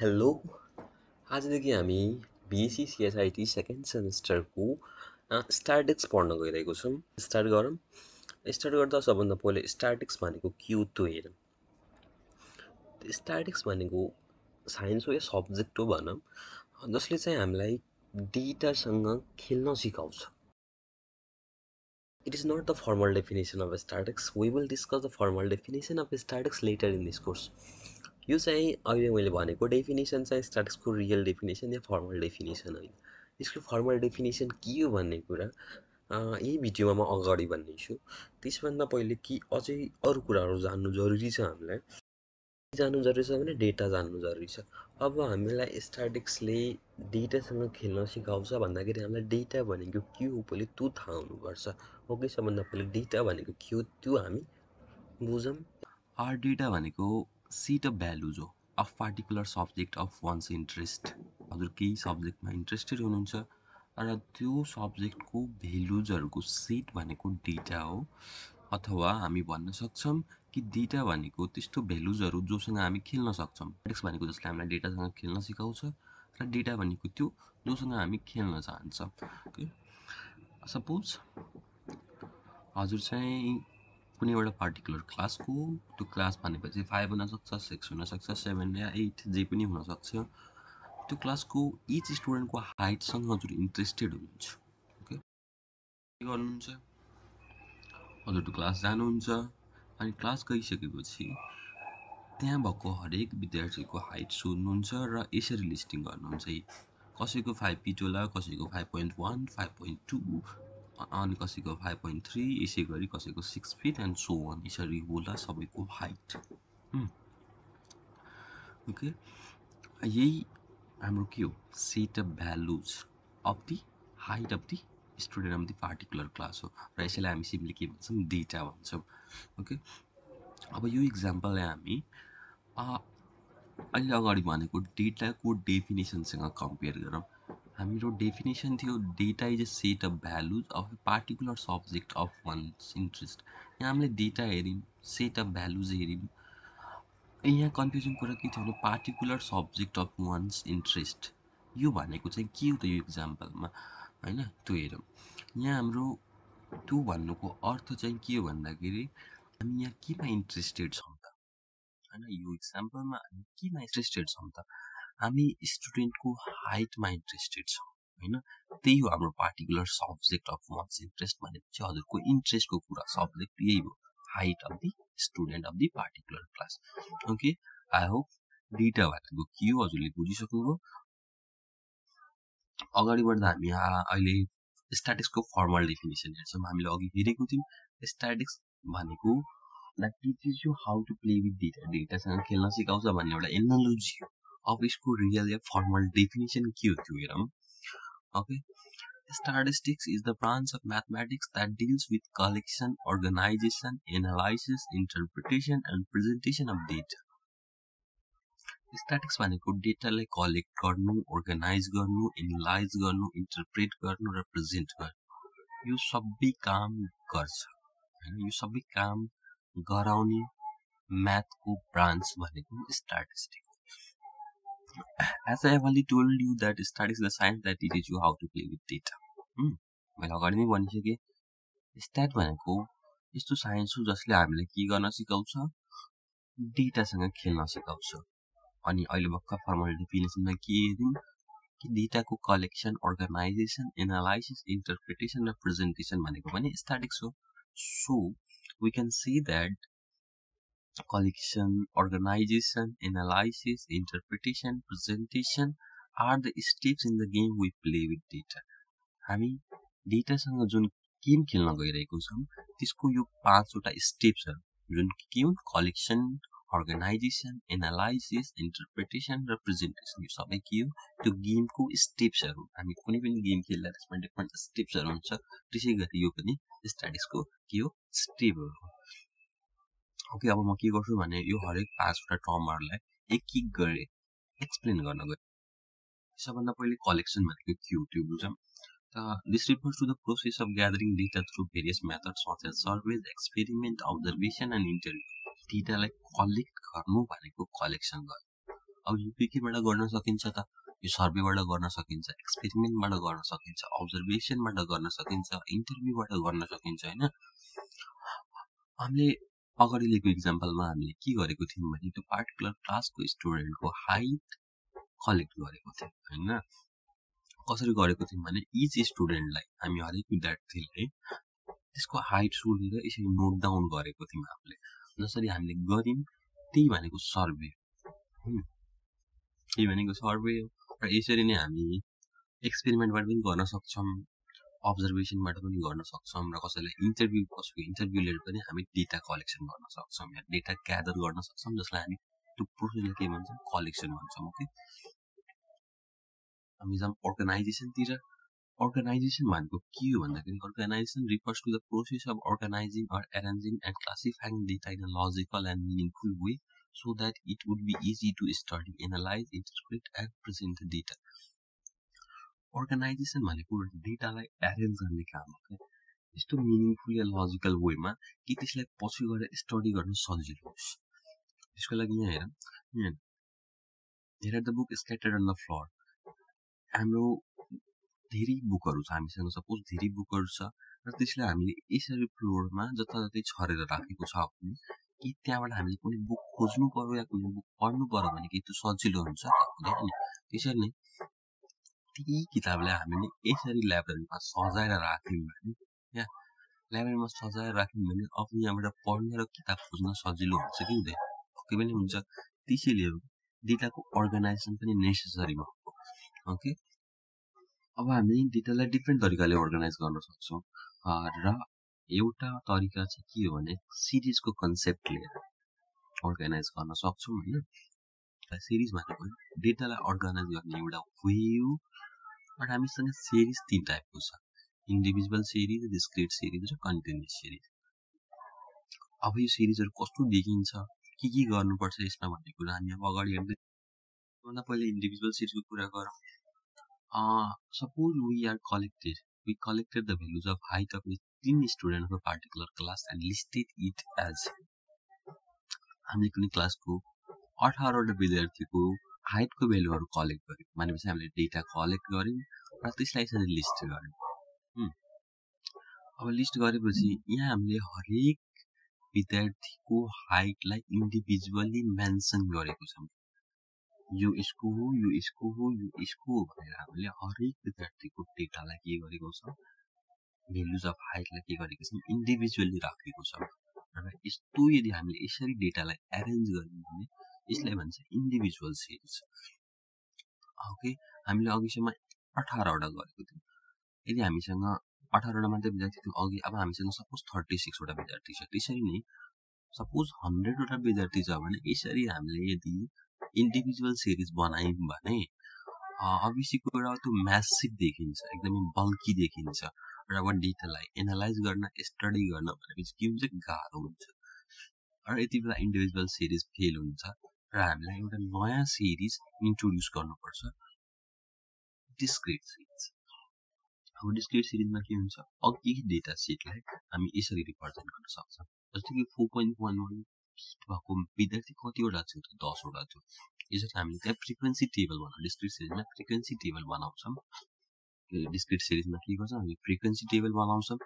Hello आजदेखि हामी BSc CSIT second सेमेस्टरको स्ट्याटिक्स पढ्न गइरहेको छौँ। स्टार्ट गरौँ। स्टार्ट गर्दा सबभन्दा पहिले स्ट्याटिक्स भनेको के हो त्यो हेरौँ। स्ट्याटिक्स भनेको साइन्स हो या सब्जेक्ट हो भनौँ। जसले चाहिँ हामीलाई डेटासँग खेल्न सिकाउँछ। It is not the formal definition of statics. We will discuss the formal definition of statics later in this course. यो चाहिँ अहिले मैले भनेको डेफिनेसन चाहिँ स्ट्याटिक्सको रियल डेफिनेसन या फर्मल डेफिनेसन होइन? यसको फर्मल डेफिनेसन के हो भन्ने कुरा यही भिडियोमा म अगाडि भन्नेछु। त्यसभन्दा पहिले कि अझै अरू कुराहरू जान्नु जरुरी छ हामीलाई? जान्नु जरुरी छ भने डेटा जान्नु जरुरी छ। अब हामीलाई स्ट्याटिक्सले डेटासँग खेल्न सिकाउँछ भन्दाखेरि हामीलाई डेटा भनेको के हो पहिले त्यो थाहा हुनुपर्छ। ओके सबभन्दा पहिले डेटा भनेको के हो त्यो हामी बुझौँ। आर डेटा भनेको सिट अफ भ्यालुज हो of particular subject of one's interest हजुर केही सब्जेक्टमा इन्ट्रेस्टेड हुनुहुन्छ र त्यो सब्जेक्टको भेल्युजहरूको सेट भनेको डेटा हो अथवा हामी भन्न सक्छौँ कि डेटा भनेको त्यस्तो भेल्युजहरू जोसँग हामी खेल्न सक्छौँ। ट्याक्स भनेको जसले हामीलाई डेटासँग खेल्न सिकाउँछ र डेटा भनेको त्यो जोसँग हामी खेल्न चाहन्छौँ। ओके सपोज हजुर चाहिँ कुनै एउटा पार्टिकुलर क्लासको त्यो क्लास भनेपछि फाइभ हुनसक्छ सिक्स हुनसक्छ सेभेन या एट जे पनि हुनसक्छ त्यो क्लासको इच स्टुडेन्टको हाइटसँग हजुर इन्ट्रेस्टेड हुनुहुन्छ। ओके के गर्नुहुन्छ? हजुर त्यो क्लास जानुहुन्छ। अनि क्लास गइसकेपछि त्यहाँ भएको हरेक विद्यार्थीको हाइट सोध्नुहुन्छ र यसरी लिस्टिङ गर्नुहुन्छ। कसैको फाइभ पिट होला कसैको five point one five point two अनि कसैको फाइभ पोइन्ट थ्री यसै गरी कसैको six feet and so one यसरी होला सबैको हाइट ओके यही हाम्रो के हो? Set of values of the height of the student of the particular class हो। र यसैलाई हामी सिम्पली के भन्छौँ? डेटा भन्छौँ। ओके अब यो इक्जाम्पललाई हामी अहिले अगाडि भनेको डेटाको डेफिनेसनसँग कम्पेयर गरौँ। हाम्रो डेफिनेसन थियो data is a set of values of a particular subject of one's interest यहाँ हामीले डेटा हेऱ्यौँ सेट अफ भ्यालुज हेऱ्यौँ यहाँ कन्फ्युजन कुरा के थियो भने particular subject of one's interest यो भनेको चाहिँ के हो त यो इक्जाम्पलमा होइन त्यो हेरौँ। यहाँ हाम्रो त्यो भन्नुको अर्थ चाहिँ के हो भन्दाखेरि हामी यहाँ केमा इन्ट्रेस्टेड छौँ त? होइन यो इक्जाम्पलमा हामी केमा इन्ट्रेस्टेड छौँ त? हामी स्टुडेन्टको हाइटमा इन्ट्रेस्टेड छौँ होइन? त्यही हो हाम्रो particular subject of one's interest भनेपछि हजुरको इन्ट्रेस्टको कुरा सब्जेक्ट यही हो height of the student of the particular class okay I hope data भनेको के हो हजुरले बुझिसक्नुभयो? अगाडि बढ्दा हामी अहिले स्ट्याटिक्सको फर्मल डेफिनेसन हेर्छौँ। हामीले अघि हेरेको थियौँ स्ट्याटिक्स भनेको that teaches you how to play with data डेटासँग खेल्न सिकाउँछ भन्ने एउटा एनालोजी हो। अब इसको रियल या फर्मल डेफिनेसन के हो त्यो हेरौँ okay Statistics is the branch of mathematics that deals with collection, organization, analysis, interpretation, and presentation of data. Statistics भनेको डेटालाई कलेक्ट गर्नु अर्गनाइज गर्नु एनालाइज गर्नु इन्टरप्रेट गर्नु र प्रेजेन्ट गर्नु यो सबै काम गर्छ होइन यो सबै काम गराउने म्याथको ब्रान्च भनेको statistics As I have already told you that studies the science that teaches you how to play with data. मैले अगाडि नै भनिसकेँ स्ट्याट भनेको यस्तो साइन्स हो जसले हामीलाई के गर्न सिकाउँछ डेटासँग खेल्न सिकाउँछ अनि अहिले भर्खर फर्मल डेफिनेसनमा के हेऱ्यौँ कि डेटाको कलेक्सन अर्गनाइजेसन एनालाइसिस इन्टरप्रिटेसन र प्रेजेन्टेसन भनेको पनि स्ट्याटिक्स हो so we can see that collection, organization, analysis, interpretation, presentation are the steps in the game we play with data. हामी डेटासँग जुन गेम खेल्न गइरहेको छौँ त्यसको यो पाँचवटा स्टेप्सहरू जुन के हुन्? कलेक्सन अर्गनाइजेसन एनालाइसिस इन्टरप्रिटेसन र प्रेजेन्टेसन यो सबै के हो? त्यो गेमको स्टेप्सहरू हामी कुनै पनि गेम खेल्दा त्यसमा डिफ्रेन्ट स्टेप्सहरू हुन्छ। त्यसै गरी यो पनि स्टडिजको के हो? स्टेपहरू हो। ओके अब म के गर्छु भने यो हरेक पाँचवटा टर्महरूलाई एक एक गरे एक्सप्लेन गर्न गएँ। सबभन्दा पहिले कलेक्सन भनेको के हो त्यो बुझौँ this refers to the process of gathering data through various methods such as surveys experiment observation and interview डेटालाई collect गर्नु भनेको कलेक्सन गर्नु अब यो के केबाट गर्न सकिन्छ त यो सर्वेबाट गर्न सकिन्छ एक्सपेरिमेन्टबाट गर्न सकिन्छ अब्जर्भेसनबाट गर्न सकिन्छ इन्टरभ्यूबाट गर्न सकिन्छ होइन? हामीले अगाडि लिएको इक्जाम्पलमा हामीले के गरेको थियौँ भने त्यो पार्टिकुलर क्लासको स्टुडेन्टको हाइट कलेक्ट गरेको थियौँ होइन? कसरी गरेको थियौँ भने इच स्टुडेन्टलाई हामी हरेक विद्यार्थीलाई त्यसको हाइट सोधेर यसरी नोट डाउन गरेको थियौँ हामीले। जसरी हामीले गऱ्यौँ त्यही भनेको सर्वे त्यही भनेको सर्वे हो। र यसरी नै हामी एक्सपेरिमेन्टबाट पनि गर्न सक्छौँ। अब्जर्भेसनबाट पनि गर्न सक्छौँ र कसैलाई इन्टरभ्यू कसैको इन्टरभ्यू लिएर पनि हामी डेटा कलेक्सन गर्न सक्छौँ या डेटा ग्यादर गर्न सक्छौँ जसलाई हामी त्यो प्रोसेसलाई के भन्छौँ कलेक्सन भन्छौँ ओके हामी जाउँ अर्गनाइजेसनतिर अर्गनाइजेसन भनेको के हो भन्दाखेरि organization refers to the process of organizing or arranging and classifying data in a logical and meaningful way so that it would be easy to study, analyze, interpret, and present the data. Organization भनेको डेटालाई arrange गर्ने काम हो। क्या यस्तो meaningful या logical वेमा कि त्यसलाई पछि गएर स्टडी गर्न सजिलो होस्। त्यसको लागि यहाँ हेर। यहाँ हेर। The book scattered on the floor हाम्रो धेरै बुकहरू छ। हामीसँग सपोज धेरै बुकहरू छ र त्यसलाई हामीले यसरी फ्लोरमा जताततै छरेर राखेको छ भने कि त्यहाँबाट हामीले कुनै बुक खोज्नु पर्यो या कुनै बुक पढ्नु पर्यो भने कि त्यो सजिलो हुन्छ। त्यसरी नै त्यही किताबलाई हामीले यसरी लाइब्रेरीमा सजाएर राख्यौँ भने या लाइब्रेरीमा सजाएर राख्यौँ भने अब यहाँबाट पढ्ने र किताब खोज्न सजिलो हुन्छ कि हुँदैन पक्कै पनि हुन्छ त्यसैले डेटाको अर्गनाइजेसन पनि नेसेसरी भएको ओके अब हामी डेटालाई डिफ्रेन्ट तरिकाले अर्गनाइज गर्न सक्छौँ र एउटा तरिका चाहिँ के हो भने सिरिजको कन्सेप्ट लिएर अर्गनाइज गर्न सक्छौँ होइन सिरिज भनेको डेटालाई अर्गनाइज गर्ने एउटा वे हो। बट हामीसँग सिरिज तिन टाइपको छ। इन्डिभिजुअल सिरिज डिस्क्रिट सिरिज र कन्टिन्युस सिरिज अब यो सिरिजहरू कस्तो देखिन्छ? के के गर्नुपर्छ यसमा भन्ने कुरा हामी अब अगाडि हेर्दै भन्दा पहिले इन्डिभिजुअल सिरिजको कुरा गरौँ। Suppose we are collected we collected the values of height of तीन student of particular class and listed it as हामीले कुनै क्लासको अठारवटा विद्यार्थीको हाइटको भेल्युहरू कलेक्ट गऱ्यौँ। भनेपछि हामीले डेटा कलेक्ट गऱ्यौँ र त्यसलाई यसरी लिस्ट गऱ्यौँ। अब लिस्ट गरेपछि यहाँ हामीले हरेक विद्यार्थीको हाइटलाई इन्डिभिजुअली मेन्सन गरेको छौँ। यो यसको हो यो यसको हो यो यसको हो भनेर हामीले हरेक विद्यार्थीको डेटालाई के गरेको छ? भेल्युज अफ हाइटलाई के गरेको छौँ? इन्डिभिजुअली राखेको छौँ। र यस्तो यदि हामीले यसरी डेटालाई एरेन्ज गर्यौँ भने यसलाई भन्छ इन्डिभिजुअल सिरिज ओके? हामीले अघिसम्म अठारवटा गरेको थियौँ। यदि हामीसँग अठारवटा मात्रै विद्यार्थी थियो अघि अब हामीसँग सपोज थर्टी सिक्सवटा विद्यार्थी छ। त्यसरी नै सपोज हन्ड्रेडवटा विद्यार्थी छ भने यसरी हामीले यदि इन्डिभिजुअल सिरिज बनायौँ भने अभियसली कुरा त्यो म्यासिभ देखिन्छ एकदमै बल्की देखिन्छ। र अब डेटालाई एनालाइज गर्न स्टडी गर्न भनेपछि के हुन्छ? गाह्रो हुन्छ। र यति बेला इन्डिभिजुअल सिरिज फेल हुन्छ। र हामीलाई एउटा नयाँ सिरिज इन्ट्रोड्युस गर्नुपर्छ। Discrete series. अब डिस्क्रिट सिरिजमा के हुन्छ? अघि डेटा सेटलाई हामी यसरी रिप्रेजेन्ट गर्न सक्छौँ। जस्तै कि फोर पोइन्ट वान वान भएको विद्यार्थी कतिवटा थियो त? दसवटा थियो। यसरी हामीले त्यहाँ फ्रिक्वेन्सी टेबल बनाउँछौँ डिस्क्रिट सिरिजमा फ्रिक्वेन्सी टेबल बनाउँछौँ। डिस्क्रिट सिरिजमा के गर्छ? हामी फ्रिक्वेन्सी टेबल बनाउँछौँ।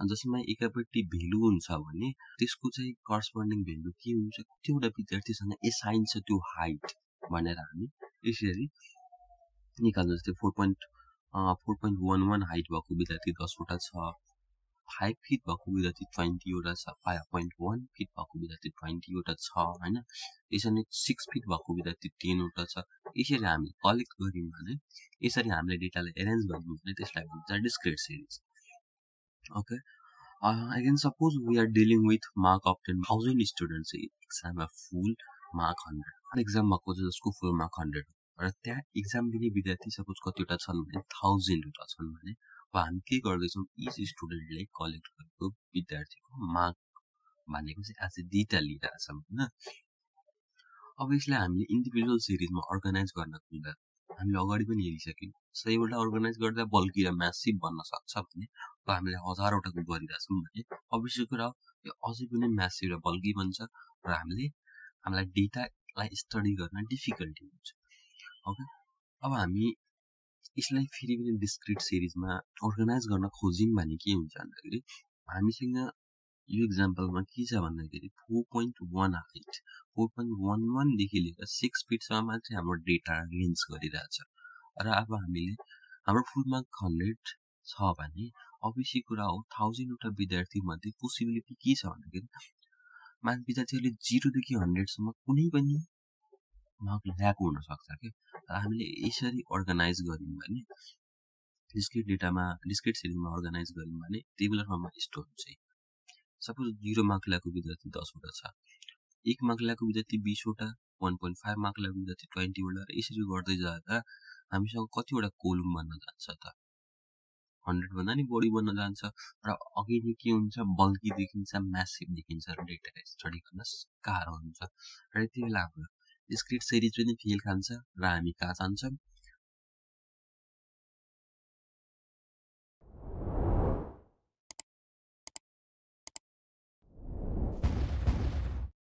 जसमा एकापट्टि भेल्यु हुन्छ भने त्यसको चाहिँ करस्पोन्डिङ भेल्यु के हुन्छ कतिवटा विद्यार्थीसँग एसाइन छ त्यो हाइट भनेर हामी यसरी निकाल्नु जस्तै four point four point one one height भएको विद्यार्थी दसवटा छ फाइभ फिट भएको विद्यार्थी ट्वेन्टीवटा छ फाइभ पोइन्ट वान फिट भएको विद्यार्थी ट्वेन्टीवटा छ होइन? यसरी सिक्स फिट भएको विद्यार्थी टेनवटा छ। यसरी हामी कलेक्ट गऱ्यौँ भने यसरी हामीले डेटालाई एरेन्ज गर्यौँ भने त्यसलाई भन्छ discrete series okay again suppose we are dealing with mark of ten thousand students एक्जाममा full mark hundred exam भएको छ जसको फुल मार्क हन्ड्रेड र त्यहाँ इक्जाम दिने विद्यार्थी सपोज कतिवटा छन् भने थाउजन्डवटा छन् भने अब हामी के गर्दैछौँ? इच स्टुडेन्टले कलेक्ट गरेको विद्यार्थीको मार्क भनेको चाहिँ ए डेटा लिइरहेछौँ होइन? अब यसलाई हामीले इन्डिभिजुअल सिरिजमा अर्गनाइज गर्न खोज्दा हामीले अगाडि पनि हेरिसक्यौँ। सयवटा अर्गनाइज गर्दा बल्की म्यासिभ बन्न सक्छ भने हामीले हजारवटाको गरिरहेछौँ भने अवश्य कुरा यो अझै पनि म्यासिभ र बल्की बन्छ र हामीले हामीलाई डेटा मार्क्सलाई स्टडी गर्न डिफिकल्टी हुन्छ। ओके अब हामी यसलाई फेरि पनि डिस्क्रिट सिरिजमा अर्गनाइज गर्न खोज्यौँ भने के हुन्छ भन्दाखेरि हामीसँग यो इक्जाम्पलमा के छ भन्दाखेरि four point one height four point one वानदेखि लिएर सिक्स फिटसम्म मात्रै हाम्रो डेटा रेन्ज गरिरहेछ। र अब हामीले हाम्रो फुल मार्क हन्ड्रेड छ भने अभियसली कुरा हो थाउजन्डवटा विद्यार्थीमध्ये पोसिबिलिटी के छ भन्दाखेरि मा विद्यार्थीहरूले जिरोदेखि हन्ड्रेडसम्म कुनै पनि मार्क ल्याएको हुनसक्छ क्या। र हामीले यसरी अर्गनाइज गऱ्यौँ भने डिस्क्रिट डेटामा डिस्क्रिट सिरिजमा अर्गनाइज गऱ्यौँ भने टेबुलर फर्ममा यस्तो हुन्छ सपोज जिरो मार्क ल्याएको विद्यार्थी दसवटा छ। एक मार्क ल्याएको विद्यार्थी बिसवटा वान पोइन्ट फाइभ मार्क ल्याएको विद्यार्थी ट्वेन्टीवटा र यसरी गर्दै जाँदा हामीसँग कतिवटा कोलुम बन्न जान्छ त? हन्ड्रेडभन्दा नि बढी बन्न जान्छ। र अघि नै के हुन्छ बल्की देखिन्छ म्यासिभ देखिन्छ र डेटा स्टडी गर्न गाह्रो हुन्छ। र यति बेला हाम्रो डिस्क्रिट सिरिज पनि फेल खान्छ र हामी कहाँ जान्छौँ?